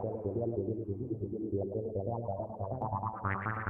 Thank you.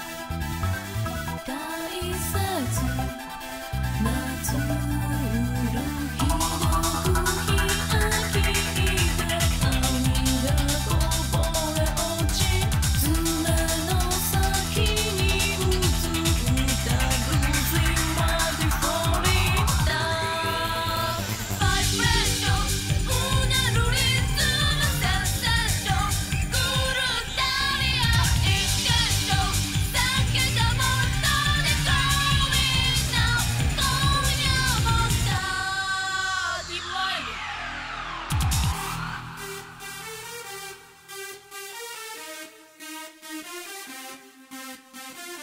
face. Música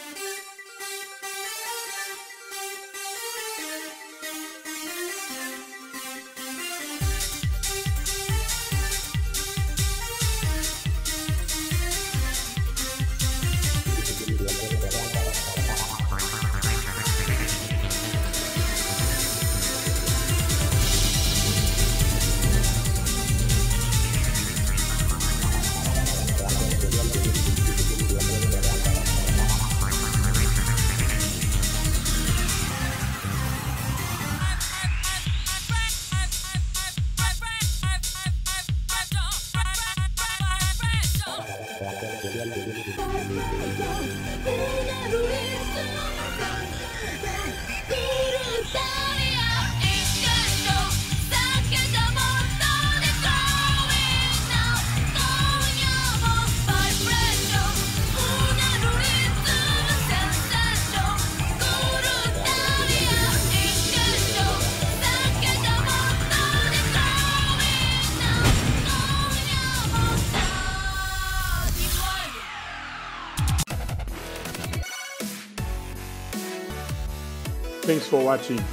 Thanks for watching.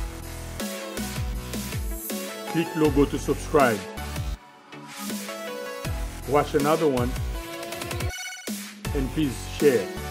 Click logo to subscribe. Watch another one and please share.